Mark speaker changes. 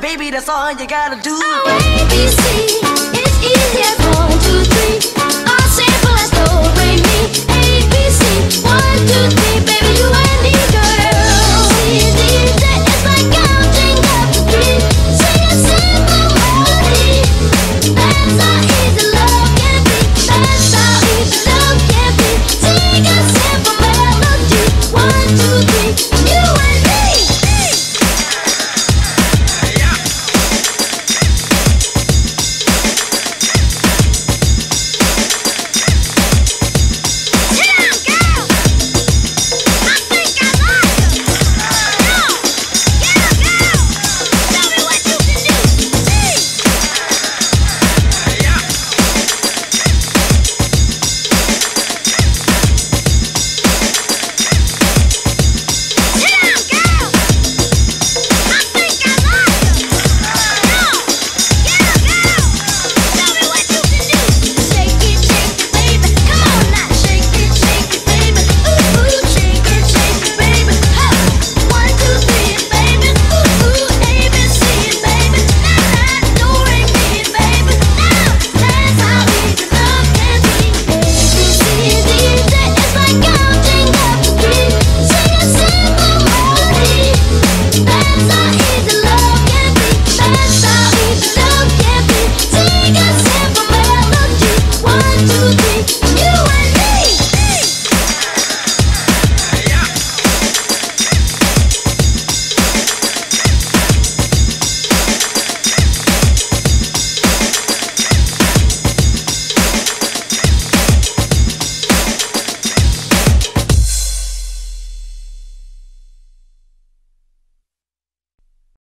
Speaker 1: baby,
Speaker 2: that's all you gotta do.
Speaker 1: Oh, ABC, it's easier.